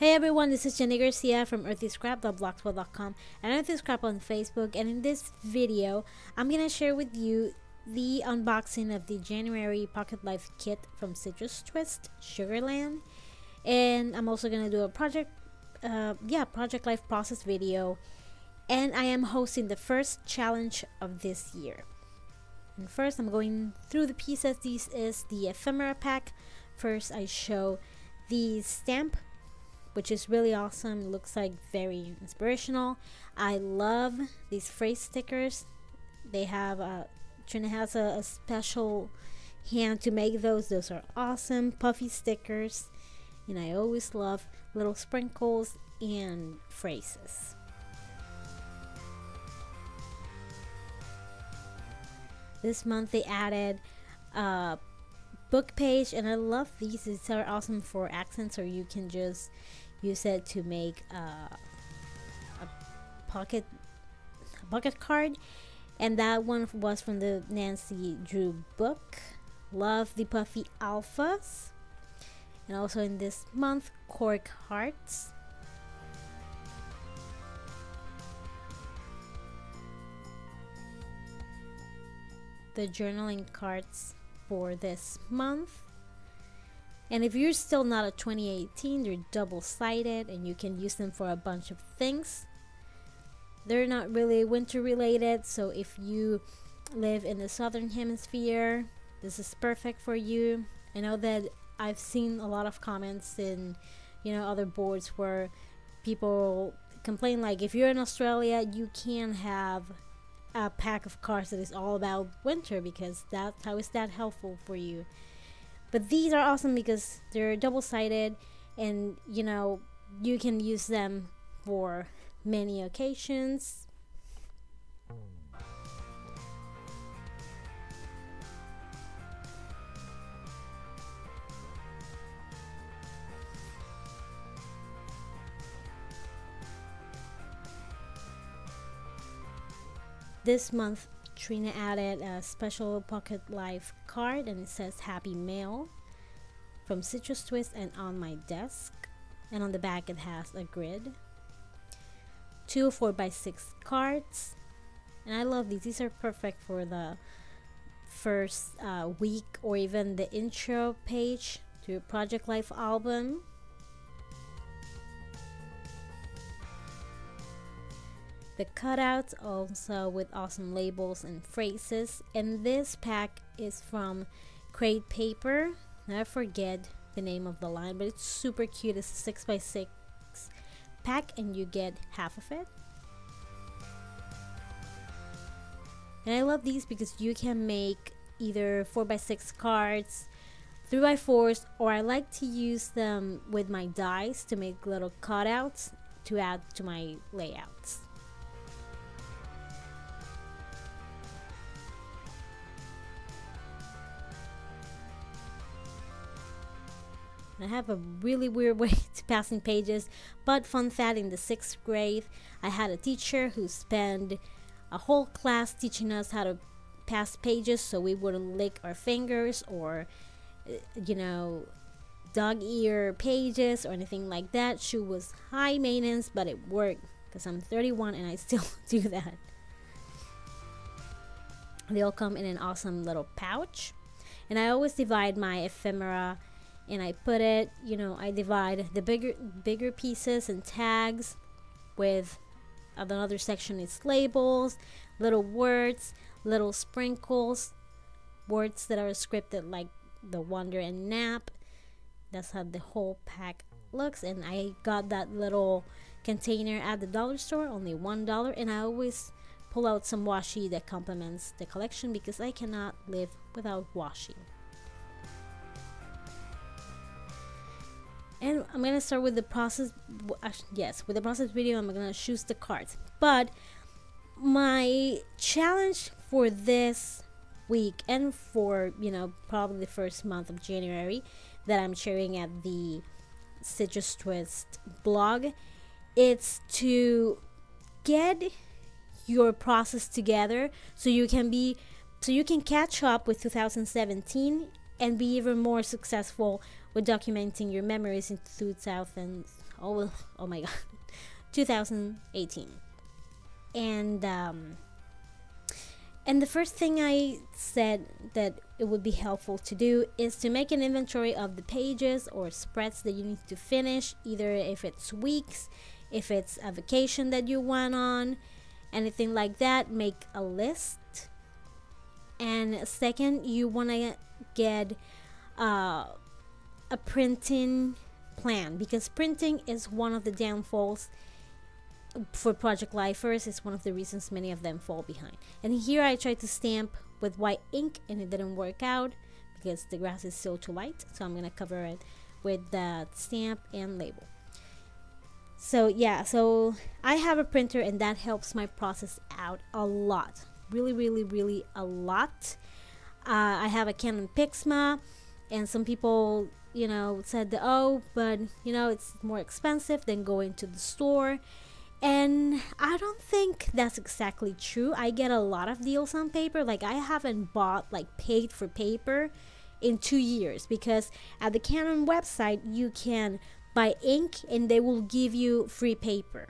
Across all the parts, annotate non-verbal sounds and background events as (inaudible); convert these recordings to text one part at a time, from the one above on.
Hey everyone, this is Jennie Garcia from earthyscrap.blogspot.com and Earthy Scrap on Facebook and in this video I'm going to share with you the unboxing of the January Pocket Life kit from Citrus Twist Sugarland and I'm also going to do a project uh, yeah project life process video and I am hosting the first challenge of this year. And first I'm going through the pieces. This is the ephemera pack. First I show the stamp which is really awesome. Looks like very inspirational. I love these phrase stickers. They have a Trina has a, a special hand to make those. Those are awesome puffy stickers, and I always love little sprinkles and phrases. This month they added a book page and I love these. These are awesome for accents or you can just use it to make uh, a pocket a pocket card. And that one was from the Nancy Drew book love the puffy alphas. And also in this month cork hearts. The journaling cards for this month and if you're still not a 2018, they're double-sided and you can use them for a bunch of things. They're not really winter related, so if you live in the southern hemisphere, this is perfect for you. I know that I've seen a lot of comments in, you know, other boards where people complain like if you're in Australia, you can have a pack of cards that is all about winter because that's how is that helpful for you. But these are awesome because they're double-sided and you know you can use them for many occasions. This month Trina added a special pocket life card and it says happy mail from Citrus Twist and on my desk. And on the back it has a grid. Two 4x6 cards. And I love these. These are perfect for the first uh, week or even the intro page to your Project Life album the cutouts also with awesome labels and phrases. And this pack is from Crate Paper. I forget the name of the line but it's super cute. It's a 6x6 pack and you get half of it. And I love these because you can make either 4x6 cards 3x4s or I like to use them with my dies to make little cutouts to add to my layouts I have a really weird (laughs) way to passing pages, but fun fact in the sixth grade, I had a teacher who spent a whole class teaching us how to pass pages so we wouldn't lick our fingers or, uh, you know, dog ear pages or anything like that. She was high maintenance, but it worked because I'm 31 and I (laughs) still do that. They all come in an awesome little pouch. And I always divide my ephemera and I put it, you know, I divide the bigger bigger pieces and tags with uh, another section is labels, little words, little sprinkles, words that are scripted like the wonder and nap. That's how the whole pack looks and I got that little container at the dollar store only one dollar and I always pull out some washi that complements the collection because I cannot live without washi. And I'm gonna start with the process uh, yes with the process video I'm gonna choose the cards. But my challenge for this week and for you know probably the first month of January that I'm sharing at the Citrus Twist blog it's to get your process together so you can be so you can catch up with 2017 and be even more successful with documenting your memories in 2000 oh, oh my god (laughs) 2018 and um, and the first thing I said that it would be helpful to do is to make an inventory of the pages or spreads that you need to finish, either if it's weeks, if it's a vacation that you went on, anything like that, make a list. And second, you want to get uh, a printing plan because printing is one of the downfalls for project lifers. Is one of the reasons many of them fall behind. And here I tried to stamp with white ink and it didn't work out because the grass is still too light so I'm gonna cover it with the stamp and label. So yeah so I have a printer and that helps my process out a lot. Really really really a lot. Uh, I have a Canon Pixma and some people you know said that, oh but you know it's more expensive than going to the store and I don't think that's exactly true. I get a lot of deals on paper. Like I haven't bought like paid for paper in 2 years because at the Canon website you can buy ink and they will give you free paper.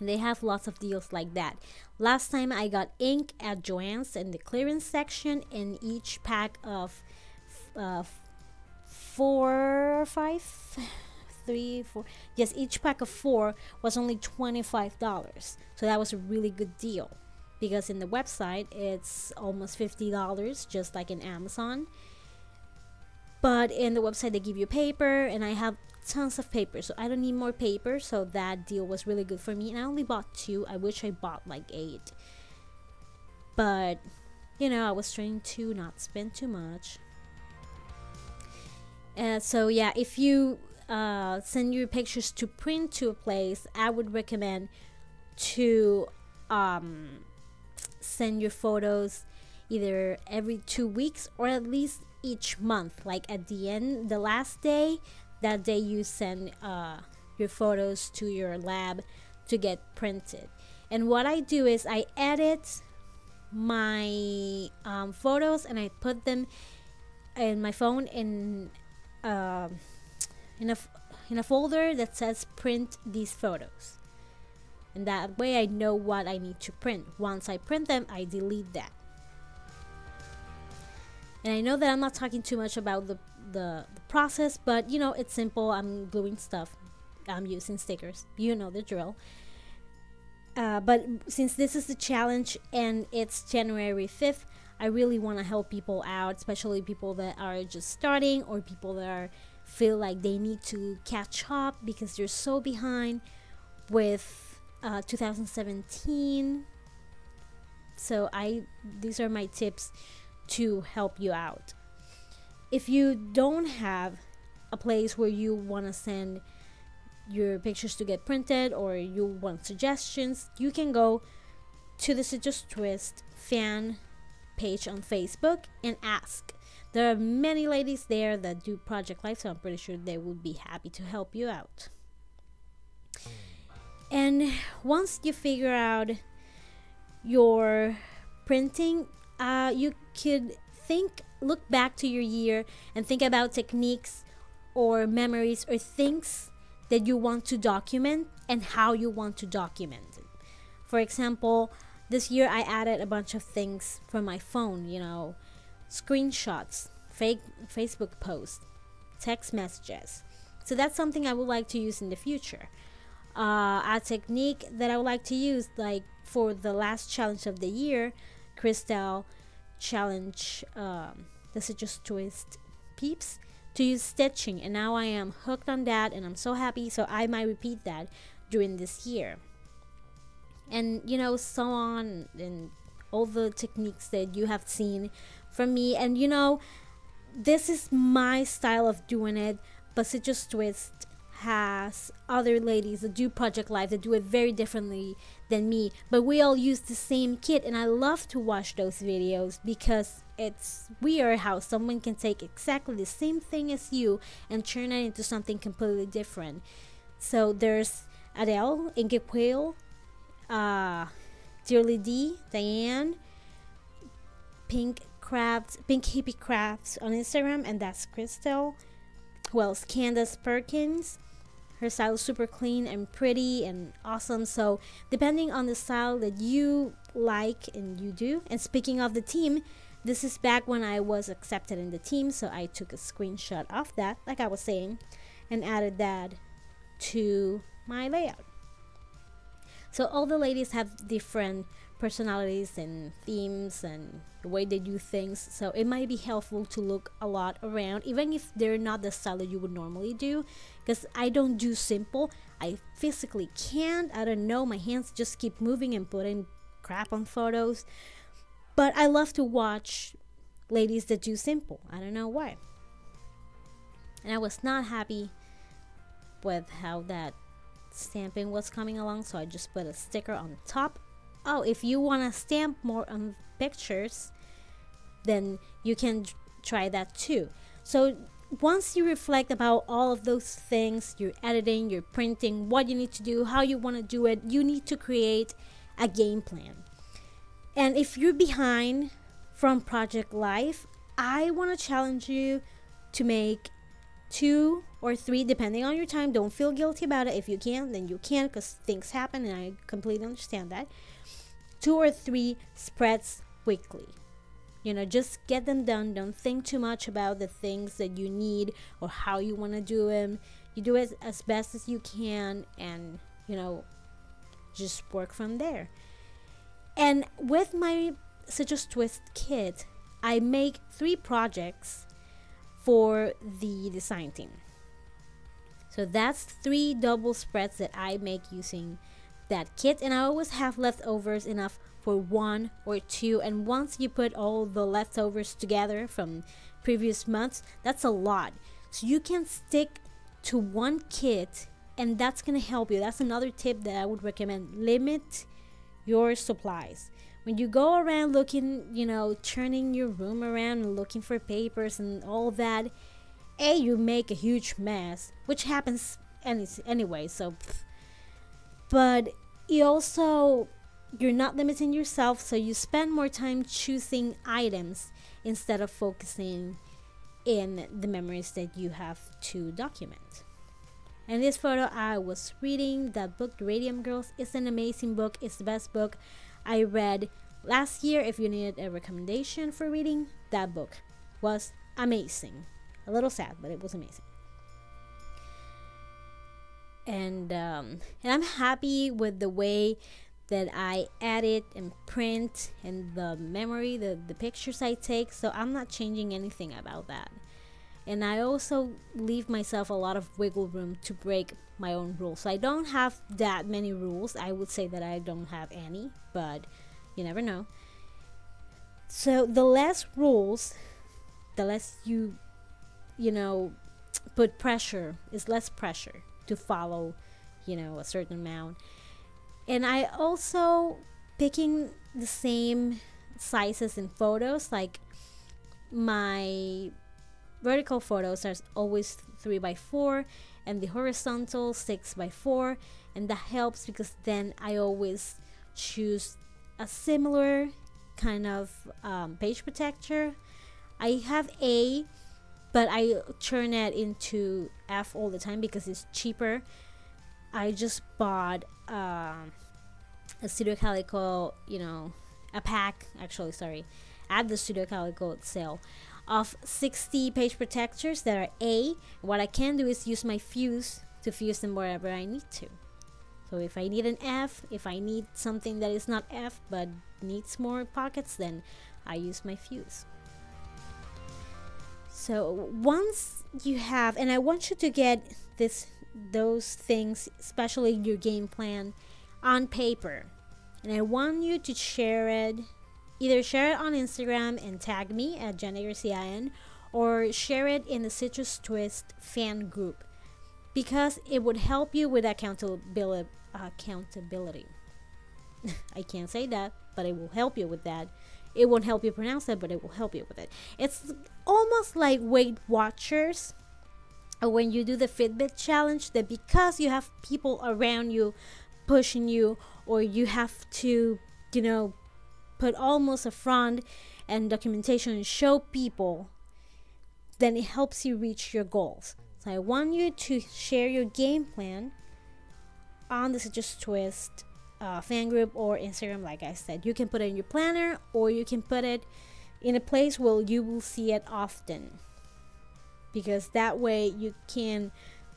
They have lots of deals like that. Last time I got ink at Joann's in the clearance section in each pack of uh, four five three, four. Yes, each pack of four was only $25. So that was a really good deal because in the website it's almost $50 just like in Amazon. But in the website they give you paper and I have tons of paper so I don't need more paper so that deal was really good for me and I only bought two. I wish I bought like 8. But you know, I was trying to not spend too much. So yeah, if you uh, send your pictures to print to a place, I would recommend to um, send your photos either every two weeks or at least each month. Like at the end, the last day, that day you send uh, your photos to your lab to get printed. And what I do is I edit my um, photos and I put them in my phone in. Uh, in a, in a folder that says print these photos. And that way I know what I need to print. Once I print them, I delete that. And I know that I'm not talking too much about the, the, the process, but you know, it's simple. I'm gluing stuff. I'm using stickers. You know the drill. Uh, but since this is the challenge and it's January 5th, I really want to help people out, especially people that are just starting or people that are feel like they need to catch up because they're so behind with uh, 2017 so i these are my tips to help you out. If you don't have a place where you want to send your pictures to get printed or you want suggestions you can go to the Citrus Twist fan page on facebook and ask there are many ladies there that do Project Life, so I'm pretty sure they would be happy to help you out. And once you figure out your printing, uh, you could think, look back to your year and think about techniques or memories or things that you want to document and how you want to document it. For example, this year I added a bunch of things from my phone, you know, screenshots, fake Facebook posts, text messages. So that's something I would like to use in the future. Uh, a technique that I would like to use, like for the last challenge of the year, Crystal challenge, um, the Citrus Twist peeps, to use stitching. And now I am hooked on that and I'm so happy. So I might repeat that during this year. And you know, so on and all the techniques that you have seen from me. And you know, this is my style of doing it, but Citrus Twist has other ladies that do Project Life that do it very differently than me, but we all use the same kit, and I love to watch those videos because it's weird how someone can take exactly the same thing as you and turn it into something completely different. So there's Adele, Inky Quill, uh, Dearly D, Diane, Pink Crafts, Pink Hippie Crafts on Instagram, and that's Crystal. Who else? Candace Perkins, her style is super clean and pretty and awesome. So depending on the style that you like and you do. And speaking of the team, this is back when I was accepted in the team, so I took a screenshot of that, like I was saying, and added that to my layout. So all the ladies have different personalities and themes and the way they do things. So it might be helpful to look a lot around, even if they're not the style that you would normally do. Because I don't do simple. I physically can't. I don't know. My hands just keep moving and putting crap on photos. But I love to watch ladies that do simple. I don't know why. And I was not happy with how that stamping was coming along, so I just put a sticker on top. Oh, if you want to stamp more on pictures, then you can try that too. So once you reflect about all of those things, you're editing, you're printing, what you need to do, how you want to do it, you need to create a game plan. And if you're behind from Project Life, I want to challenge you to make two or three, depending on your time. Don't feel guilty about it. If you can, then you can because things happen and I completely understand that. Two or three spreads weekly. You know, just get them done. Don't think too much about the things that you need or how you want to do them. You do it as best as you can and, you know, just work from there. And with my Citrus Twist kit, I make three projects for the design team. So that's three double spreads that I make using that kit and I always have leftovers enough for one or two. And once you put all the leftovers together from previous months that's a lot. So you can stick to one kit and that's gonna help you. That's another tip that I would recommend. Limit your supplies. When you go around looking, you know, turning your room around and looking for papers and all that, A, you make a huge mess, which happens any, anyway, so. But you also, you're not limiting yourself, so you spend more time choosing items instead of focusing in the memories that you have to document. In this photo, I was reading that book, Radium Girls. It's an amazing book. It's the best book I read last year. If you needed a recommendation for reading, that book was amazing. A little sad, but it was amazing. And um, and I'm happy with the way that I edit and print and the memory, the, the pictures I take. So I'm not changing anything about that and I also leave myself a lot of wiggle room to break my own rules. So I don't have that many rules. I would say that I don't have any, but you never know. So the less rules, the less you you know put pressure is less pressure to follow, you know, a certain amount. And I also picking the same sizes in photos like my vertical photos are always 3 by 4 and the horizontal 6 by 4 and that helps because then I always choose a similar kind of um, page protector I have A but I turn it into F all the time because it's cheaper I just bought um, a Studio Calico you know a pack actually sorry at the Studio Calico sale of 60 page protectors that are A. What I can do is use my fuse to fuse them wherever I need to. So if I need an F, if I need something that is not F but needs more pockets, then I use my fuse. So once you have, and I want you to get this, those things, especially your game plan, on paper. And I want you to share it Either share it on Instagram and tag me at Jenna Jenny or share it in the Citrus Twist fan group because it would help you with accountability. Accountability. (laughs) I can't say that, but it will help you with that. It won't help you pronounce it, but it will help you with it. It's almost like Weight Watchers uh, when you do the Fitbit challenge that because you have people around you pushing you or you have to, you know, put almost a front and documentation and show people, then it helps you reach your goals. So I want you to share your game plan on the Citrus Twist uh, fan group or Instagram, like I said. You can put it in your planner or you can put it in a place where you will see it often. Because that way you can,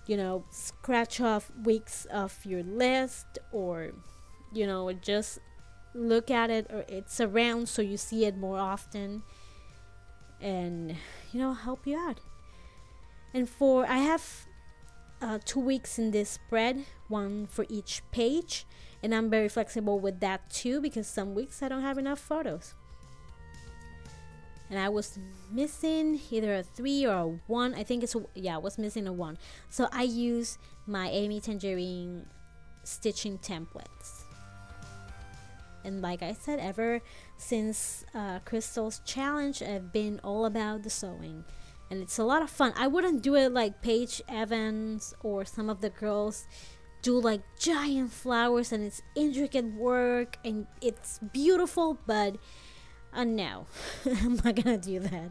you know, scratch off weeks of your list or, you know, just look at it or it's around so you see it more often and, you know, help you out. And for, I have uh, two weeks in this spread, one for each page and I'm very flexible with that too because some weeks I don't have enough photos. And I was missing either a three or a one. I think it's yeah I was missing a one. So I use my Amy Tangerine stitching templates. And like I said ever since uh, Crystal's challenge I've been all about the sewing. And it's a lot of fun. I wouldn't do it like Paige Evans or some of the girls do like giant flowers and it's intricate work and it's beautiful but uh, no. (laughs) I'm not gonna do that.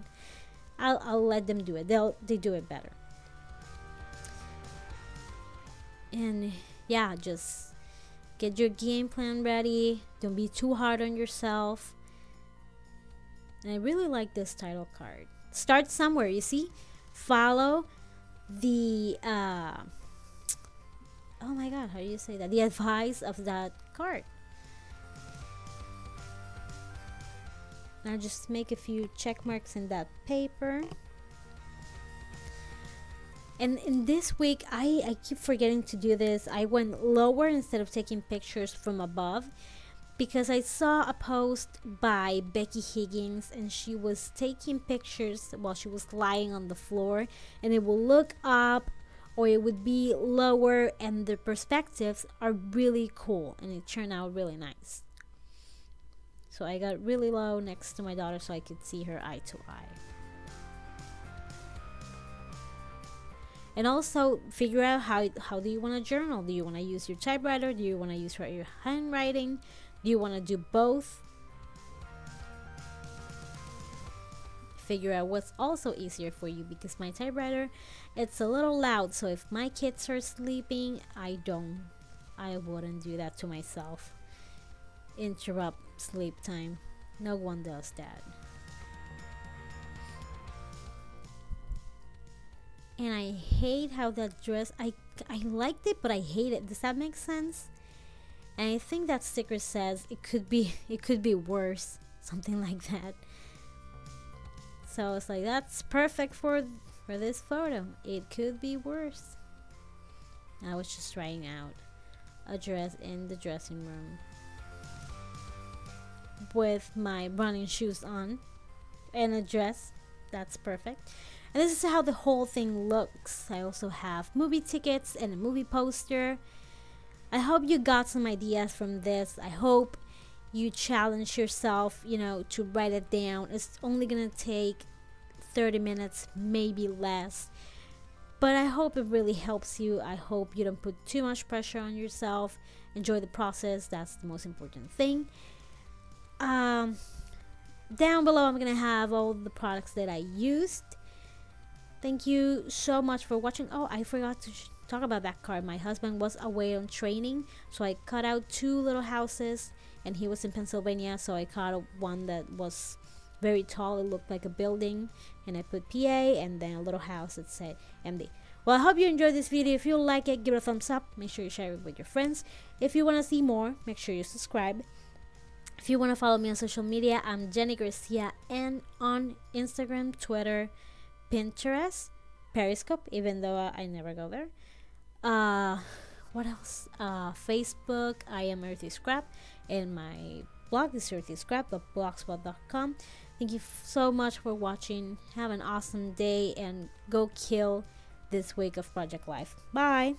I'll, I'll let them do it. They'll they do it better. And yeah just get your game plan ready. Don't be too hard on yourself. And i really like this title card. Start somewhere you see? Follow the uh oh my god how do you say that? The advice of that card. Now just make a few check marks in that paper. And in this week I, I keep forgetting to do this. I went lower instead of taking pictures from above because I saw a post by Becky Higgins and she was taking pictures while she was lying on the floor and it will look up or it would be lower and the perspectives are really cool and it turned out really nice. So I got really low next to my daughter so I could see her eye to eye. And also figure out how, how do you want to journal? Do you want to use your typewriter? Do you want to use your handwriting? Do you want to do both? Figure out what's also easier for you because my typewriter it's a little loud so if my kids are sleeping I don't I wouldn't do that to myself. Interrupt sleep time. No one does that. And I hate how that dress I I liked it but I hate it. Does that make sense? And I think that sticker says it could be (laughs) it could be worse something like that so I was like that's perfect for for this photo. It could be worse. I was just trying out a dress in the dressing room with my running shoes on and a dress. That's perfect. And this is how the whole thing looks. I also have movie tickets and a movie poster. I hope you got some ideas from this. I hope you challenge yourself, you know, to write it down. It's only gonna take 30 minutes, maybe less. But I hope it really helps you. I hope you don't put too much pressure on yourself. Enjoy the process, that's the most important thing. Um, down below, I'm gonna have all the products that I used. Thank you so much for watching. Oh, I forgot to talk about that card. My husband was away on training, so I cut out two little houses, and he was in Pennsylvania, so I caught one that was very tall. It looked like a building, and I put PA and then a little house that said MD. Well, I hope you enjoyed this video. If you like it, give it a thumbs up. Make sure you share it with your friends. If you want to see more, make sure you subscribe. If you want to follow me on social media, I'm Jennie Garcia and on Instagram, Twitter, Pinterest, Periscope, even though I never go there. Uh, what else? Uh, Facebook, I am Earthy Scrap, and my blog is earthyscrap.blogspot.com. Thank you so much for watching. Have an awesome day and go kill this week of Project Life. Bye.